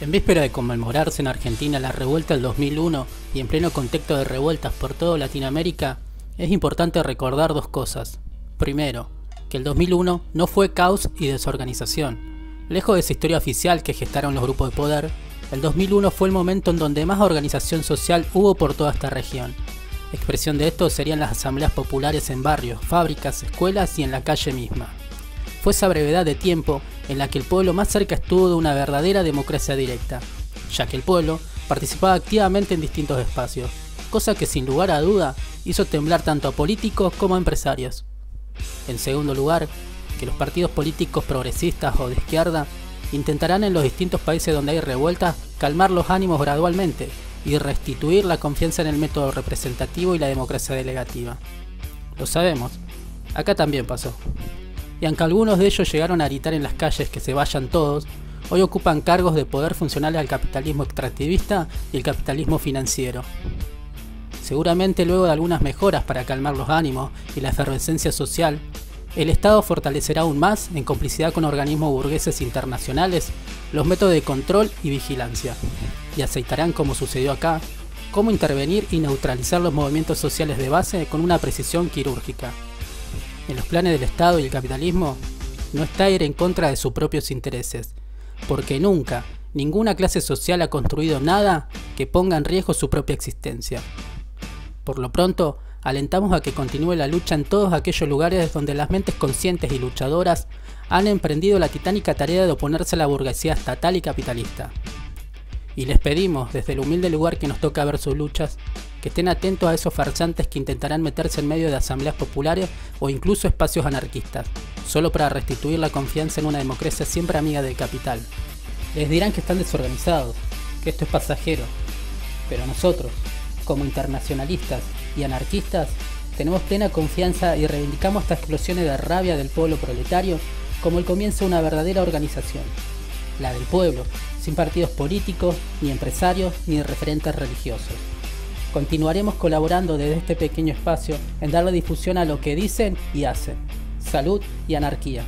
En víspera de conmemorarse en Argentina la revuelta del 2001 y en pleno contexto de revueltas por toda Latinoamérica, es importante recordar dos cosas. Primero, que el 2001 no fue caos y desorganización. Lejos de esa historia oficial que gestaron los grupos de poder, el 2001 fue el momento en donde más organización social hubo por toda esta región. Expresión de esto serían las asambleas populares en barrios, fábricas, escuelas y en la calle misma. Fue esa brevedad de tiempo en la que el pueblo más cerca estuvo de una verdadera democracia directa, ya que el pueblo participaba activamente en distintos espacios, cosa que sin lugar a duda hizo temblar tanto a políticos como a empresarios. En segundo lugar, que los partidos políticos progresistas o de izquierda intentarán en los distintos países donde hay revueltas calmar los ánimos gradualmente y restituir la confianza en el método representativo y la democracia delegativa. Lo sabemos, acá también pasó y aunque algunos de ellos llegaron a gritar en las calles que se vayan todos, hoy ocupan cargos de poder funcionales al capitalismo extractivista y el capitalismo financiero. Seguramente luego de algunas mejoras para calmar los ánimos y la efervescencia social, el Estado fortalecerá aún más, en complicidad con organismos burgueses internacionales, los métodos de control y vigilancia, y aceitarán, como sucedió acá, cómo intervenir y neutralizar los movimientos sociales de base con una precisión quirúrgica en los planes del Estado y el capitalismo no está ir en contra de sus propios intereses, porque nunca ninguna clase social ha construido nada que ponga en riesgo su propia existencia. Por lo pronto, alentamos a que continúe la lucha en todos aquellos lugares donde las mentes conscientes y luchadoras han emprendido la titánica tarea de oponerse a la burguesía estatal y capitalista. Y les pedimos, desde el humilde lugar que nos toca ver sus luchas, que estén atentos a esos farsantes que intentarán meterse en medio de asambleas populares o incluso espacios anarquistas, solo para restituir la confianza en una democracia siempre amiga del capital. Les dirán que están desorganizados, que esto es pasajero, pero nosotros, como internacionalistas y anarquistas, tenemos plena confianza y reivindicamos estas explosiones de rabia del pueblo proletario como el comienzo de una verdadera organización, la del pueblo, sin partidos políticos, ni empresarios, ni referentes religiosos. Continuaremos colaborando desde este pequeño espacio en darle difusión a lo que dicen y hacen. Salud y anarquía.